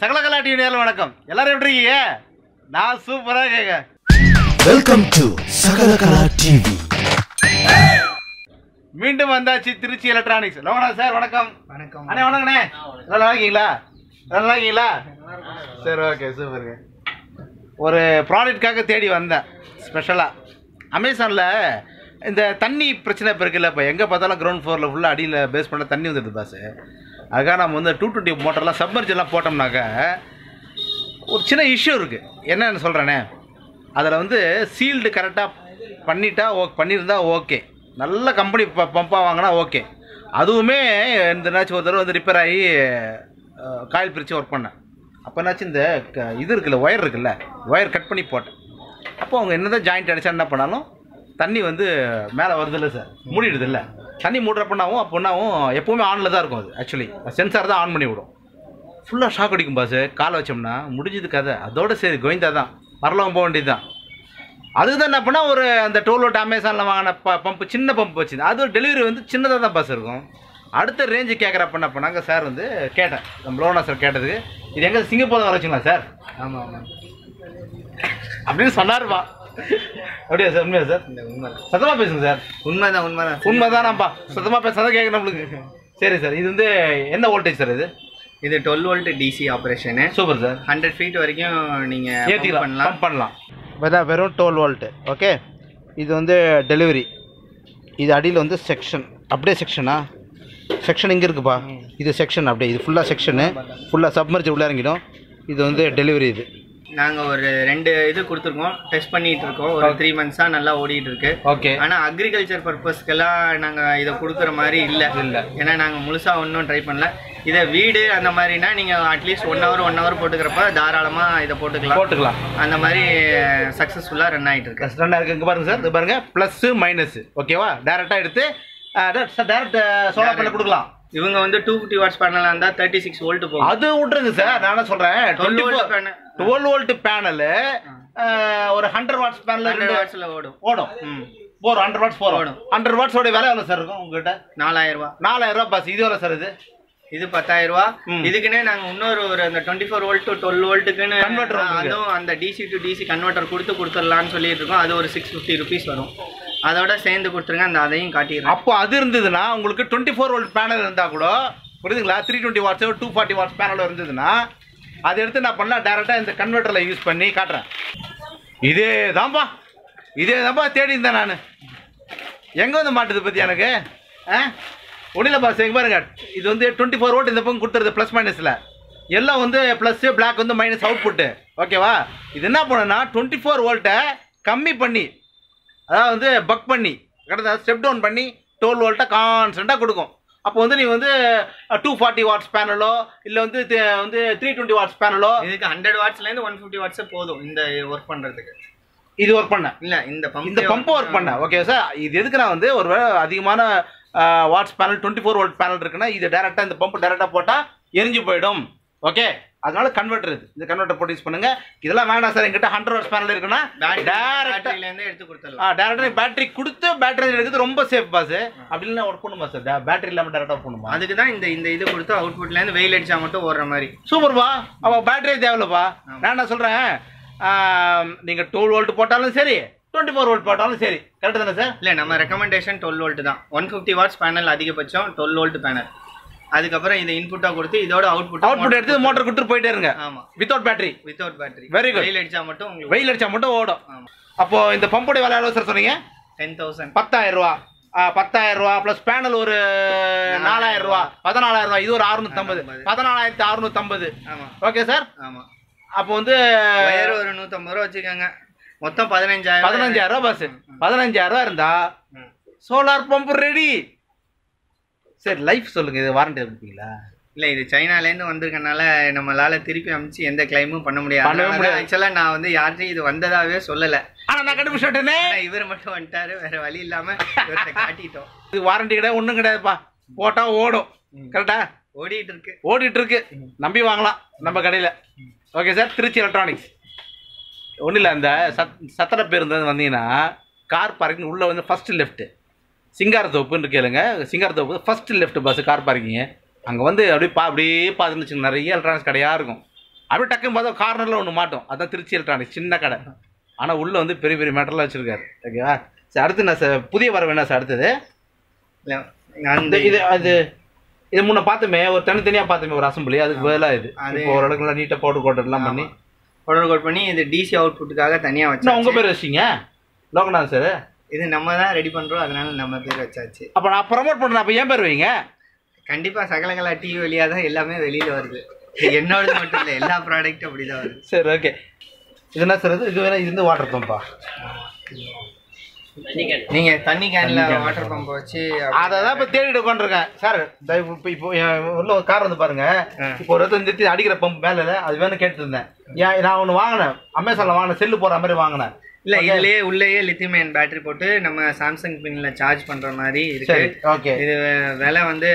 சகலகலா TV நேரில் வணக்கம். எல்லாரும் எப்படி இருக்கீங்க? நான் சூப்பராக கேட்க வெல்கம் டு சகலகலா டிவி மீண்டும் வந்தாச்சு திருச்சி எலக்ட்ரானிக்ஸ் லோகநாத் சார் வணக்கம். வணக்கம். அண்ணே வணக்கண்ணே நல்லா இருக்கீங்களா? நல்லா இருக்கீங்களா? சரி ஓகே சூப்பருங்க ஒரு ப்ராடக்ட்காக தேடி வந்தேன் ஸ்பெஷலாக அமேசானில் இந்த தண்ணி பிரச்சனை இப்போ இருக்குல்ல இப்போ எங்கே பார்த்தாலும் கிரவுண்ட் ஃப்ளோரில் ஃபுல்லாக அடியில் பேஸ் பண்ண தண்ணி வந்துடுது பாஸ் அதுக்காக நம்ம வந்து டூ டுவெண்ட்டி மோட்டர்லாம் சப்மர்ஜெல்லாம் போட்டோம்னாக்கா ஒரு சின்ன இஷ்யூ இருக்குது என்னன்னு சொல்கிறேனே அதில் வந்து சீல்டு கரெக்டாக பண்ணிட்டா ஓ பண்ணியிருந்தா ஓகே நல்ல கம்பெனி ப பம்பாக வாங்கினா ஓகே அதுவுமே இந்த என்னாச்சும் ஒரு தடவை வந்து ரிப்பேர் ஆகி காயில் பிரித்து ஒர்க் பண்ணேன். அப்போ என்னாச்சு இந்த க- இது இருக்குல்ல ஒயர் இருக்குல்ல ஒயர் கட் பண்ணி போட்டேன். அப்போ அவங்க என்னதான் ஜாயிண்ட் அடிச்சா என்ன பண்ணாலும் தண்ணி வந்து மேலே வருதில்ல சார் மூடிடுது இல்லை. தண்ணி மூடுறப்பனாவும் அப்போனாவும் எப்போவுமே ஆனில் தான் இருக்கும் அது ஆக்சுவலி சென்சார் தான் ஆன் பண்ணி விடும். ஃபுல்லாக ஷாக் அடிக்கும் பாஸ் காலை வச்சோம்னா முடிஞ்சது கதை. அதோட சரி கோவிந்தா தான். வரலாம் போக வேண்டியது தான் அதுதான் என்ன பண்ணால் ஒரு அந்த டோலோட் அமேசானில் வாங்கின ப பம்பு சின்ன பம்பு வச்சு அது டெலிவரி வந்து சின்னதாக தான் பாஸ் இருக்கும். அடுத்த ரேஞ்சு கேட்குறப்ப என்ன பண்ணாங்க சார் வந்து கேட்டேன். நம்ம லோனா சார் கேட்டதுக்கு இது எங்கே சிங்கப்பூர் வர வச்சுங்களா சார் ஆமா ஆமா. அப்படின்னு சொன்னாருப்பா அப்படியா சார் உண்மையா சார்? உண்மை. சத்தமாக பேசுங்க சார். உண்மைதான் உண்மைதான். உண்மைதானாப்பா சத்தமாக பேசாதான் கேட்க நம்மளுக்கு. சரி சார் இது வந்து என்ன வோல்டேஜ் சார் இது? இது twelve volt DC operation super sir. Hundred feet வரைக்கும் நீங்க ஏற்றிக்கலாம் பண்ணலாம். பம்ப் பண்ணலாம். வெறும் வெறும் டுவெல் வோல்ட்டு ஓகே இது வந்து டெலிவரி இது அடியில் வந்து செக்ஷன் அப்படியே செக்ஷனா செக்ஷன் இங்கே இருக்குப்பா. இது செக்ஷன் அப்படியே இது ஃபுல்லாக செக்ஷனு ஃபுல்லாக சப்மர்ஜ் உள்ள இறங்கிடும். இது வந்து டெலிவரி இது. நாங்க ஒரு ரெண்டு இது கொடுத்துருக்கோம். டெஸ்ட் பண்ணிட்டு இருக்கோம் ஒரு த்ரீ மந்த்ஸா நல்லா ஓடிட்டு இருக்கு ஓகே ஆனா அக்ரிகல்ச்சர் பர்பஸ்க்கெல்லாம் நாங்க இதை கொடுக்குற மாதிரி இல்ல. இல்ல. ஏன்னா நாங்க முழுசா ஒன்றும் ட்ரை பண்ணல. இதை வீடு அந்த மாதிரினா நீங்க atleast one hour one hour போட்டுக்கிறப்ப தாராளமா இதை போட்டுக்கலாம். போட்டுக்கலாம். அந்த மாதிரி சக்ஸஸ்ஃபுல்லா ரன் ஆயிட்டு இருக்கு இருக்கு. இங்கே பாருங்க சார் இது பாருங்க. ப்ளஸ்ஸு மைனஸ் ஓகேவா டேரெக்டாக எடுத்து டேரக்ட் சோலார் பண்ண கொடுக்கலாம். இவங்க வந்து டூ ஃபிஃப்டி வாட்ஸ் பேனலா இருந்தா தேர்ட்டி சிக்ஸ் வோல்ட் போகும். அது விட்ருங்க சார் நான் என்ன சொல்கிறேன் 12 volt panel. Twelve volt panel ஒரு ஹண்ட்ரட் வாட்ஸ் பேனல் ஹண்ட்ரட் வாட்ஸ்ல ஓடும். ஓடும். போகிறோம் ஹண்ட்ரட் வாட்ஸ் போகிறோம் ஓடும். ஹண்ட்ரட் வாட்ஸோட விலை எவ்வளோ சார் இருக்கும் உங்ககிட்ட? நாலாயிரம் ரூபாய் நாலாயிரம் ரூபாய் பாஸ். இது எவ்வளோ சார் இது? இது பத்தாயிரம் ரூபாய் ம். இதுக்குன்னே நாங்க இன்னொரு ஒரு அந்த twenty four volt to twelve வோல்ட்டுக்குன்னு வந்திருக்கு. அதுவும் அந்த டிசி டு டிசி கன்வெர்ட்டர் கொடுத்து கொடுத்துடலாம்னு சொல்லிட்டு இருக்கோம். அது ஒரு சிக்ஸ் ஃபிஃப்டி ருபீஸ் வரும். அதோட சேர்ந்து கொடுத்துருங்க அந்த அதையும் காட்டிடுறேன். அப்போ அது இருந்ததுன்னா உங்களுக்கு டுவெண்ட்டி ஃபோர் வோல்ட் பேனல் இருந்தால் கூட புரியுதுங்களா? த்ரீ டுவெண்ட்டி வாட்ஸோ டூ ஃபார்ட்டி வாட்ஸ் பேனல் இருந்ததுன்னா அதை எடுத்து நான் பண்ணலாம் டேரெக்டாக இந்த கன்வெர்ட்டரில் யூஸ் பண்ணி காட்டுறேன். இதே தான்ப்பா இதே தான்ப்பா தேடி இருந்தேன் நான். எங்கே வந்து மாட்டுது பற்றி எனக்கு? ஆ? ஒன்றும் பாஸ் எங்க பாருங்க. இது வந்து டுவெண்ட்டி ஃபோர் வோல்ட் இந்த பக்கம் கொடுத்துருது ப்ளஸ் மைனஸில் எல்லாம் வந்து ப்ளஸ்ஸு பிளாக் வந்து மைனஸ் அவுட்புட்டு ஓகேவா இது என்ன பண்ணுன்னா டுவெண்ட்டி ஃபோர் வோல்ட்டை கம்மி பண்ணி அதாவது வந்து பக் பண்ணி கடந்த ஸ்டெப் டவுன் பண்ணி டுவெல் வோல்ட்டை கான்ஸ்டண்ட்டாக கொடுக்கும். அப்போ வந்து நீ வந்து டூ ஃபார்ட்டி வாட்ஸ் பேனலோ இல்லை வந்து வந்து த்ரீ டுவெண்ட்டி வாட்ஸ் பேனலோ இதுக்கு ஹண்ட்ரட் வாட்ஸ்ல இருந்து ஒன் ஃபிஃப்டி வாட்ஸ் போதும் இந்த ஒர்க் பண்றதுக்கு. இது ஒர்க் பண்ண. இல்ல இந்த பம்ப் இந்த பம்பை ஒர்க் பண்ண. ஓகே சார் இது எதுக்கு நான் வந்து ஒரு அதிகமான watts panel twenty four volt panel இருக்குன்னா இது டேரெக்டாக இந்த பம்ப் டேரெக்டாக போட்டால் எரிஞ்சு போயிடும். ஓகே அதனால கன்வெர்ட்டர் இது. இந்த கன்வெர்ட்டர் போட்டு யூஸ் பண்ணுங்க. இதெல்லாம் வேணாம் சார். எங்கிட்ட ஹண்ட்ரட் வாட்ஸ் பேனல் இருக்குன்னா டேரெக்டாக பேட்டரியில இருந்து எடுத்து கொடுத்துடலாம். டேரக்டா பேட்டரி கொடுத்து பேட்டரி எடுக்கிறது ரொம்ப சேஃப் பாஸ் அப்படி இல்லைன்னா ஒர்க் பண்ணுமா சார் பேட்டரி இல்லாம டேரக்டா ஒர்க் பண்ணுமா? அதுக்கு தான் இந்த இந்த இது கொடுத்து அவுட்புட்ல இருந்து வெயில் அடிச்சா மட்டும் ஓடுற மாதிரி. சூப்பர்ப்பா அவ பேட்டரி தேவையில்லப்பா. நான் என்ன சொல்றேன்? ஆம், நீங்க டூ வோல்ட் போட்டாலும் சரி டுவெண்ட்டி ஃபோர் வோல்ட் போட்டாலும் சரி. கரெக்ட் தானே சார் இல்ல நம்ம ரெக்கமெண்டேஷன் டுவெல் வோல்ட் தான். ஒன் ஃபிஃப்டி வாட்ஸ் பேனல் அதிகபட்சம் டுவெல் வோல்ட் பேனல் அதுக்கப்புறம் இதை இன்புட்டா கொடுத்து இதோட அவுட்புட் அவுட்புட் எடுத்து மோட்டர் கொடுத்து போயிட்டே இருங்க. ஆமா. Without battery without battery Very good. வெயில் அடிச்சா மட்டும் உங்களுக்கு வெயில் அடிச்சா மட்டும் ஓடும். அப்போ இந்த பம்போடைய விலை எவ்வளோ சார் சொன்னீங்க? டென் தௌசண்ட் பத்தாயிரம் ரூபா. பத்தாயிரம் ரூபா ப்ளஸ் பேனல் ஒரு நாலாயிரம் ரூபா. பதினாலாயிரம் ரூபா. இது ஒரு அறுநூத்தம்பது. பதினாலாயிரத்தி அறுநூத்தம்பது. ஆமா. ஓகே சார் ஆமா. அப்போ வந்து ஒரு நூத்தம்பது ரூபா வச்சுக்கோங்க. மொத்தம் பதினஞ்சாயிரம் பதினஞ்சாயிரம் ரூபா பஸ் பதினஞ்சாயிரம் ரூபா இருந்தா. சோலார் பம்ப் ரெடி சரி லைஃப் சொல்லுங்க. இது வாரண்டி கொடுப்பீங்களா இல்ல இது சைனால இருந்து வந்திருக்கனால நம்மளால திருப்பி அமைச்சு எந்த கிளைமும் பண்ண முடியாது. பண்ணவே முடியாது. ஆக்சுவலா நான் வந்து யார்ட்டையும் இது வந்ததாவே சொல்லல. ஆனா நான் கண்டுபிடிச்சிட்டேனே இவர் மட்டும் வந்துட்டாரு. வேற வழி இல்லாம இவர்கிட்ட காட்டிட்டோம். இது வாரண்டி கிடையாது ஒன்றும் கிடையாதுப்பா. போட்டா ஓடும். கரெக்டா ஓடிட்டு இருக்கு ஓடிட்டு இருக்கு நம்பி வாங்கலாம் நம்ம கடையில். ஓகே சார் திருச்சி எலக்ட்ரானிக்ஸ் ஒன்றும் இல்லை அந்த சத் சத்திர பேருந்து வந்தீங்கன்னா கார் பார்க்கிங் உள்ளே வந்து ஃபர்ஸ்ட் லெஃப்ட்டு சிங்காரத்தோப்புன்னு கேளுங்க. Singarathoppu first left bus car parking அங்கே வந்து அப்படியே பா அப்படியே பார்த்துன்னு நிறைய எலக்ட்ரானிக்ஸ் கடையாக இருக்கும். அப்படியே டக்குன்னு பார்த்தா கார்னரில் ஒன்று மாட்டோம். அதான் திருச்சி எலக்ட்ரானிக்ஸ் சின்ன கடை. ஆனால் உள்ளே வந்து பெரிய பெரிய மேட்டர்லாம் வச்சுருக்காரு. ஓகேவா சார் அடுத்து என்ன சார் புதிய வரவு என்ன சார் அடுத்தது? அந்த இது அது இது முன்ன பார்த்துமே ஒரு தனித்தனியாக பார்த்துமே ஒரு அசம்பிளி அதுக்கு பதிலாக இது. அது- இப்போ ஒரு இடத்துல நீட்டாக பவுடர் கோட்டர்லாம் பண்ணி. பவுடர் கோட் பண்ணி இது டிசி அவுட்புட்டுக்காக தனியா என்ன உங்கள் வச்சு பேர் வச்சிங்க லோகநாத் சார்? இது நம்ம தான் ரெடி பண்றோம். அதனால நம்ம பேர் வச்சாச்சு. அப்போ நான் ப்ரமோட் பண்ணுறேன் அப்போ ஏன் பேர் வைங்க? கண்டிப்பா சகலகலா டிவி வழியா தான் எல்லாமே வெளியில வருது. என்னோடது மட்டும் இல்ல எல்லா ப்ராடக்ட்டும் அப்படிதான் வருது. சரி ஓகே இது என்ன சார் இது? இது வேணா இது வந்து வாட்டர் பம்பா நீங்க தண்ணி கேன்ல வாட்டர் பம்ப் வச்சு அதை தான் இப்போ தேடிட்டு உட்காந்துருக்கேன் சார் இந்த இப்போ இப்போ உள்ள ஒரு கார் வந்து பாருங்க. இப்போ ஒரு இடத்துல அடிக்கிற பம்ப் மேலே அது வேணும் கேட்டுருந்தேன். ஏன் நான் ஒன்று வாங்கினேன். அமேசானில் வாங்கினேன். செல்லு போகிற மாதிரி வாங்கினேன். இல்ல இதுலயே உள்ளேயே லித்தியம் அயன் பேட்டரி போட்டு நம்ம சாம்சங் பின்ல சார்ஜ் பண்ற மாதிரி இருக்கு. ஓகே இது விலை வந்து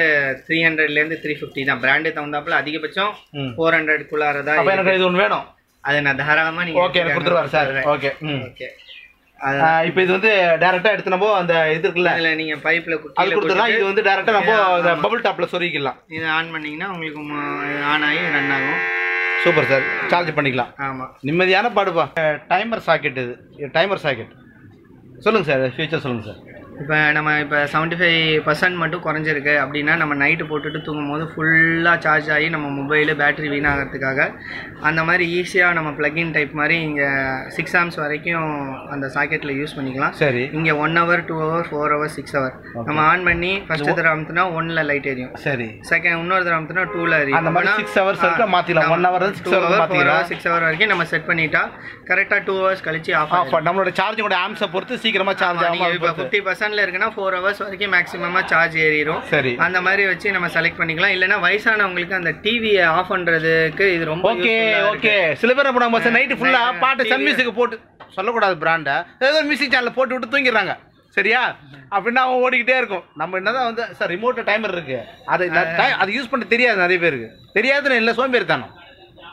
த்ரீ ஹண்ட்ரட்ல இருந்து த்ரீ ஃபிஃப்டி தான். பிராண்டு தகுந்தாப்புல அதிகபட்சம் ஃபோர் ஹண்ட்ரட்குள்ளாரதா அப்போ எனக்கு இது ஒன்று வேணும். அதை நான் தாராளமா நீங்க ஓகே எனக்கு கொடுத்துருவாரு சார் ஓகே ஓகே இப்போ இது வந்து டேரெக்டாக எடுத்து நம்ம அந்த இது இருக்குல்ல அதுல நீங்க பைப்ல அது குட்டியில கொடுத்துடலாம். இது வந்து டேரெக்டாக நம்ம பபிள் டாப்பில் சொருகிக்கலாம். இதை ஆன் பண்ணீங்கன்னா உங்களுக்கு ஆன் ஆகி ரன் ஆகும். Super sir. சார்ஜ் பண்ணிக்கலாம். ஆமா. நிம்மதியான பாடுப்பா. டைமர் சாக்கெட் இது. டைமர் சாக்கெட் சொல்லுங்கள் சார் ஃபியூச்சர் சொல்லுங்கள் சார். இப்போ நம்ம இப்போ செவன்ட்டி ஃபைவ் பர்சன்ட் மட்டும் குறைஞ்சிருக்கு அப்படின்னா நம்ம நைட்டு போட்டுட்டு தூங்கும் போது ஃபுல்லாக சார்ஜ் ஆகி நம்ம மொபைலு பேட்டரி வீணாகிறதுக்காக அந்த மாதிரி ஈஸியாக நம்ம பிளக்இன் டைப் மாதிரி இங்கே சிக்ஸ் ஆம்ஸ் வரைக்கும் அந்த சாக்கெட்டில் யூஸ் பண்ணிக்கலாம். சரி. இங்கே one hour two hour four hour six hour நம்ம ஆன் பண்ணி ஃபஸ்ட்டு தடவை அமுத்துனா ஒன்னில் லைட் எரியும். சரி. செகண்ட் இன்னொரு தடவை அமுத்துனா டூவில் எரியும். அந்த மாதிரி சிக்ஸ் ஹவர்ஸ் வரைக்கும் மாற்றிக்கலாம் ஒன் ஹவர் சிக்ஸ் ஹவர் மாற்றிக்கலாம் சிக்ஸ் ஹவர் வரைக்கும் நம்ம செட் பண்ணிட்டா கரெக்டாக டூ ஹவர்ஸ் கழிச்சு ஆஃப் ஆகும் ஆஃப் நம்மளோட சார்ஜிங்கோட ஆம்ஸை பொறுத்து சீக்கிரமாக சார்ஜ் நீங்கள் இப்போ ஆகும் ஃபிஃப்டி பர்சன்ட்ல இருக்குன்னா ஃபோர் ஹவர்ஸ் வரைக்கும் மேக்ஸிமமாக சார்ஜ் ஏறிடும் சரி. அந்த மாதிரி வச்சு நம்ம செலக்ட் பண்ணிக்கலாம். இல்லைன்னா வயசானவங்களுக்கு அந்த டிவியை ஆஃப் பண்ணுறதுக்கு இது ரொம்ப ஓகே ஓகே இருக்கு. சில பேர் போனாங்க சார் நைட்டு ஃபுல்லாக பாட்டு சன் மியூசிக் போட்டு சொல்லக்கூடாது பிராண்டை ஏதோ மியூசிக் சேனலில் போட்டு விட்டு தூங்கிடுறாங்க. சரியா? அப்படின்னா அவன் ஓடிக்கிட்டே இருக்கும். நம்ம என்னதான் வந்து சார் ரிமோட் டைமர் இருக்கு. அது அது யூஸ் பண்ண தெரியாது நிறைய பேருக்கு. தெரியாதுன்னு இல்லை சோம்பேறித்தனம்.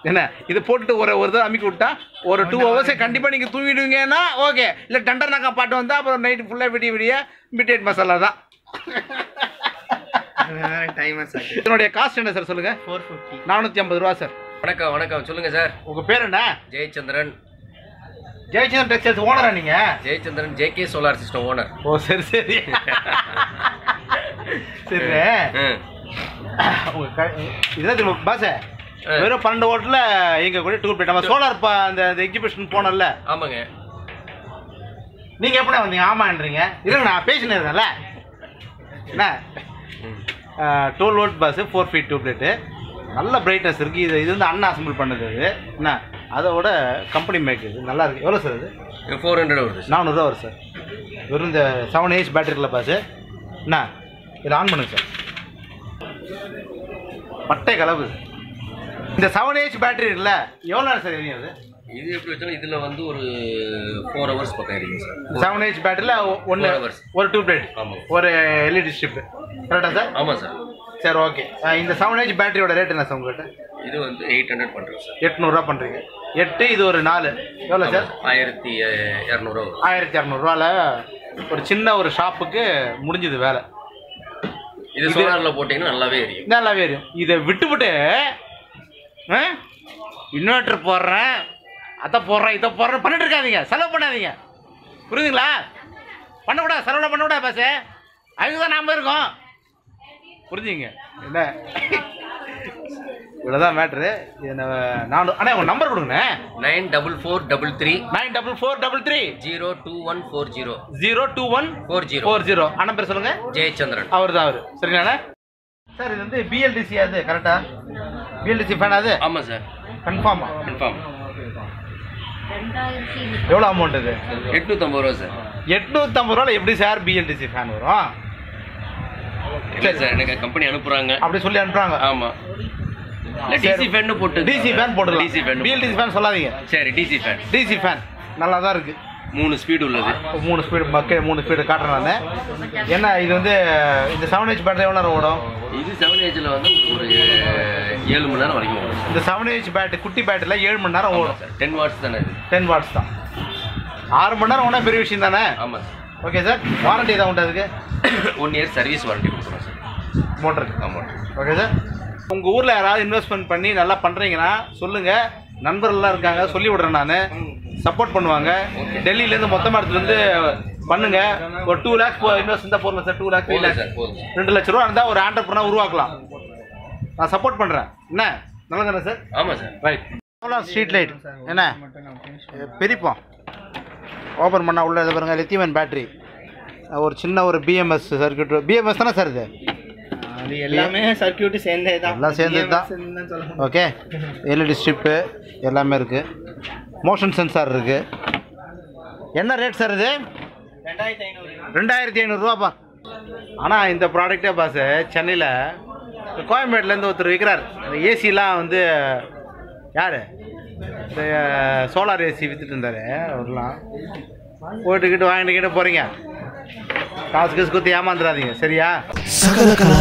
என்ன? இது போட்டுட்டு ஒரு ஒரு தடவை அமுக்கி விட்டா ஒரு டூ ஹவர்ஸை கண்டிப்பாக நீங்கள் தூங்கிடுவீங்கன்னா ஓகே இல்லை டண்டர் நாக்கா பாட்டு வந்தால் அப்புறம் நைட்டு ஃபுல்லாக விடிய விடிய மிட்டேட் மசாலா தான். இதனுடைய காஸ்ட் என்ன சார் சொல்லுங்கள் ஃபோர் ஃபிஃப்டி நானூற்றி ஐம்பது ரூபா சார் வணக்கம் வணக்கம். சொல்லுங்க சார் உங்கள் பேர் என்ன? ஜெயச்சந்திரன். ஜெயச்சந்திரன் டெக்ஸ்டைல்ஸ் ஓனரா நீங்கள் Jayachandran JK solar system owner ஓ சரி சரி. சரி உங்க க- இதுதான் திரும்ப பாச வெறும் பன்னெண்டு ஓட்டில் எங்க கூட டூர் போயிட்டு நம்ம சோலார் அந்த எக்ஸிபிஷன் போனோம்ல. ஆமாங்க. நீங்க எப்படி வந்தீங்க? ஆமான்றீங்க. இருங்க நான் பேசினேன் இருக்கேன்ல என்ன twelve volt bus four feet two plate நல்ல பிரைட்னஸ் இருக்கு. இது இது வந்து அண்ணா அசம்பிள் பண்ணது இது என்ன? அதோட கம்பெனி மேக் இது. நல்லா இருக்கு. எவ்வளோ சார் இது ஃபோர் ஹண்ட்ரட் வருது நானூறுரூவா வரும் சார் வெறும் இந்த செவன் ஏஜ் பேட்டரியில் பாஸு என்ன? இதை ஆன் பண்ணுங்க சார் பட்டை கலவு. இந்த செவன் ஏஜ் பேட்டரி இருக்குல்ல எவ்வளோ நேரம் சார் எரியும் அது? இது எப்படி வச்சாலும் இதுல வந்து ஒரு ஃபோர் ஹவர்ஸ் பக்கம் இருக்குங்க சார் செவன் ஏஜ் பேட்டரியில் ஒன்று Four hours. ஒரு டூ பிளேட் ஆமாம் ஒரு எல்இடி ஸ்ட்ரிப் கரெக்டா சார் ஆமாம் சார் சரி ஓகே இந்த செவன் ஏஜ் பேட்டரியோட ரேட் என்ன சார் உங்கள்கிட்ட இது வந்து எயிட் ஹண்ட்ரட் பண்ணுறோம் சார் எட்நூறுரூவா பண்ணுறீங்க எட்டு இது ஒரு நாலு. எவ்வளோ சார் ஆயிரத்தி இரநூறுவா ஆயிரத்தி இரநூறுவால ஒரு சின்ன ஒரு ஷாப்புக்கு முடிஞ்சுது வேலை. இது சோலார்ல போட்டீங்கன்னா நல்லாவே எரியும். நல்லாவே வரும் இதை விட்டுவிட்டு இன்வெர்டர் போடுறேன் அதை போடுறேன் இதை போடுறேன் பண்ணிட்டு இருக்காதீங்க. செலவு பண்ணாதீங்க. புரியுதுங்களா? பண்ணக்கூடாது செலவுலாம் பண்ணக்கூடாது பாச அவங்க தான் நாம இருக்கோம். புரிஞ்சுங்க. என்ன? இவ்வளோதான் மேட்ரு நான் அண்ணா உங்கள் number கொடுங்கண்ணே. Nine double four double three. Nine double four double three. Zero two one four zero. Zero two one four zero. Four zero. அண்ணன் பேர் சொல்லுங்கள் ஜெயச்சந்திரன். அவர் தான் அவர். சரிங்களாண்ணே? சார் இது வந்து பிஎல்டிசி அது கரெக்டா பிஎல்டிசி ஃபேன் அது? ஆமாம் சார் கன்ஃபார்மா கன்ஃபார்ம் எவ்வளோ அமௌண்ட் இது? எட்நூற்றம்பது ரூபா சார் எட்நூற்றம்பது ரூபாயில் எப்படி சார் பிஎல்டிசி ஃபேன் வரும்? இல்லை சார் எனக்கு கம்பெனி அனுப்புகிறாங்க அப்படி சொல்லி அனுப்புறாங்க. ஆமாம் டிசி ஃபேன் போட்டு டிசி ஃபேன் போட்டுக்கலாம். டிசி ஃபேன் பிஎல்டிசி ஃபேன் சொல்லாதீங்க. சரி டிசி ஃபேன் டிசி ஃபேன் நல்லா தான் இருக்கு. மூணு ஸ்பீடு உள்ளது. இப்போ மூணு ஸ்பீடு மக்கள் மூணு ஸ்பீடு காட்டுறேன் நான். என்ன இது வந்து இந்த செவன் ஹெச் பேட்டரி எவ்வளோ நேரம் ஓடும்? இது செவன் ஏஜில் வந்து ஒரு ஏழு மணி நேரம் வரைக்கும் ஓடும். இந்த செவன் ஹெச் பேட்டரி குட்டி பேட்டரியில் ஏழு மணி நேரம் ஓடும். சார். டென் வாட்ஸ் தானே இது. டென் வாட்ஸ் தான். ஆறு மணி நேரம் ஓனா பெரிய விஷயம் தானே? ஆமாம் சார். Okay sir. வாரண்டி ஏதாவது உண்டு அதுக்கு ஒன் இயர் சர்வீஸ் வாரண்டி கொடுக்குறோம் சார். மோட்டருக்கு ஆமாம் ஓகே சார். உங்கள் ஊரில் யாராவது இன்வெஸ்ட்மெண்ட் பண்ணி நல்லா பண்ணுறீங்கன்னா சொல்லுங்கள் நண்பர்கள்லாம் இருக்காங்க சொல்லி விடுறேன் நான். சப்போர்ட் பண்ணுவாங்க. டெல்லியிலேருந்து மொத்தமாக எடுத்துட்டு வந்து பண்ணுங்க. ஒரு டூ லேக்ஸ் இன்வெஸ்ட் இருந்தால் போதும் sir two lakhs three lakhs ரெண்டு லட்ச ரூபா இருந்தால் ஒரு ஆண்டர்பனா உருவாக்கலாம். நான் சப்போர்ட் பண்ணுறேன் என்ன? நல்லா தானே சார் ஆமாம் சார் ரைட் ஸ்ட்ரீட் லைட் என்ன? பிரிப்போம். ஓப்பன் பண்ணால் உள்ள இது பாருங்க லித்தியமன் பேட்டரி ஒரு சின்ன ஒரு பிஎம்எஸ் சர்க்கியூட் பிஎம்எஸ் தானே சார் இது? அது எல்லாமே சர்க்கியூட் சேர்ந்தே தான் எல்லாம் சேர்ந்தது தான். ஓகே எல்இடி ஸ்ட்ரிப்பு எல்லாமே இருக்குது மோஷன் சென்சார் இருக்குது என்ன ரேட் சார் இது? ரெண்டாயிரத்தி ரெண்டாயிரத்தி ஐநூறுரூவாப்பா ஆனால் இந்த ப்ராடக்டே பாசு சென்னையில் கோயம்பேட்டிலேருந்து ஒருத்தர் விற்கிறார் இந்த ஏசிலாம் வந்து யார்? இந்த சோலார் ஏசி விற்றுட்டு இருந்தார் அவர்லாம். போயிட்டுக்கிட்டு வாங்கிட்டு போகிறீங்க காசு காசு குத்தி ஏமாந்துடாதீங்க சரியா? Sakala Kala